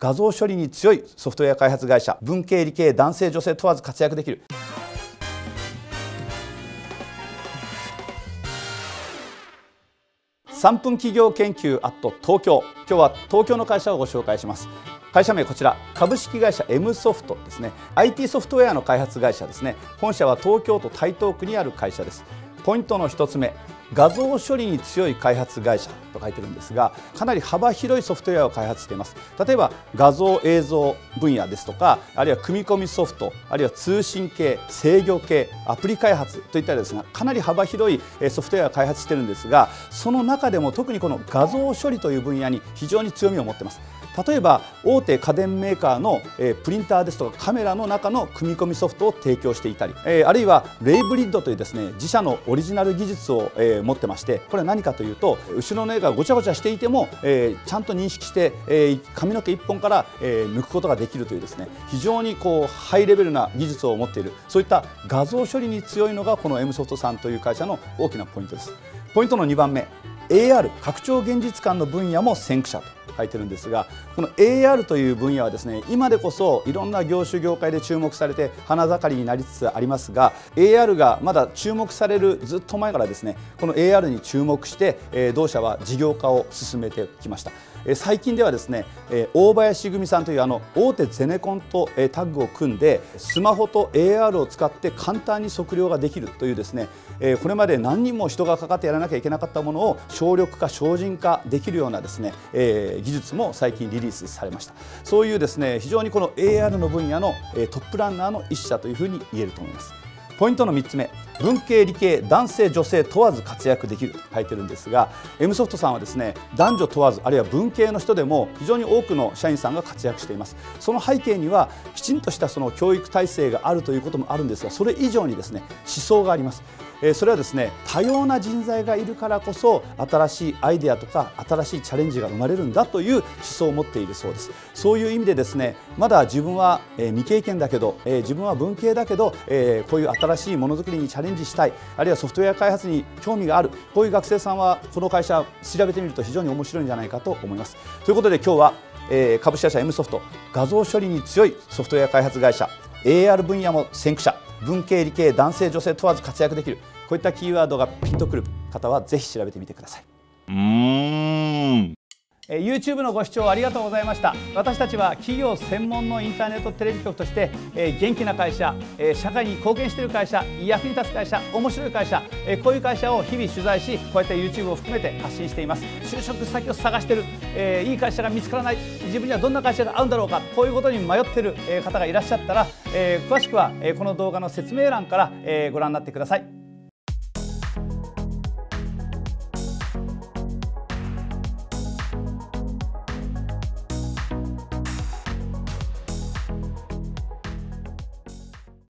画像処理に強いソフトウェア開発会社文系理系男性女性問わず活躍できる。3分企業研究アット東京。今日は東京の会社をご紹介します。会社名こちら株式会社 M ソフトですね。IT ソフトウェアの開発会社ですね。本社は東京都台東区にある会社です。ポイントの1つ目画像処理に強い開発会社と書いてるんですがかなり幅広いソフトウェアを開発しています。例えば画像映像分野ですとかあるいは組み込みソフトあるいは通信系制御系アプリ開発といったですねかなり幅広いソフトウェアを開発してるんですがその中でも特にこの画像処理という分野に非常に強みを持ってます。例えば大手家電メーカーの、えプリンターですとかカメラの中の組み込みソフトを提供していたり、えあるいはレイブリッドというですね自社のオリジナル技術を、え持ってましてこれは何かというと後ろの絵がごちゃごちゃしていても、えちゃんと認識して、え髪の毛1本から、え抜くことができるというですね非常にこうハイレベルな技術を持っているそういった画像処理に強いのがこの M ソフトさんという会社の大きなポイントです。ポイントの2番目 AR 拡張現実感の分野も先駆者と書いてるんですがこの AR という分野はですね今でこそいろんな業種業界で注目されて花盛りになりつつありますが AR がまだ注目されるずっと前からですねこの AR に注目して同社は事業化を進めてきました。最近ではですね大林組さんというあの大手ゼネコンとタッグを組んでスマホと AR を使って簡単に測量ができるというですねこれまで何人も人がかかってやらなきゃいけなかったものを省力化精進化できるようなですね技術も最近リリースされました。そういうですね非常にこの AR の分野のトップランナーの一社というふうに言えると思います。ポイントの3つ目文系理系男性女性問わず活躍できる。と書いてるんですが M ソフトさんはですね男女問わずあるいは文系の人でも非常に多くの社員さんが活躍しています。その背景にはきちんとしたその教育体制があるということもあるんですがそれ以上にですね思想があります。それはですね多様な人材がいるからこそ新しいアイデアとか新しいチャレンジが生まれるんだという思想を持っているそうです。そういう意味でですねまだ自分は未経験だけど自分は文系だけどこういう新しいものづくりにチャレンジしたい。あるいはソフトウェア開発に興味がある。こういう学生さんはこの会社調べてみると非常に面白いんじゃないかと思います。ということで今日は株式会社 M ソフト画像処理に強いソフトウェア開発会社 AR 分野も先駆者。文系理系男性女性問わず活躍できるこういったキーワードがピンとくる方はぜひ調べてみてください。うん YouTube のご視聴ありがとうございました。私たちは企業専門のインターネットテレビ局として、え元気な会社、え社会に貢献している会社役に立つ会社面白い会社、えこういう会社を日々取材しこうやって YouTube を含めて発信しています。就職先を探してる、えいい会社が見つからない自分にはどんな会社が合うんだろうかこういうことに迷っている方がいらっしゃったら、え詳しくはこの動画の説明欄からご覧になってください。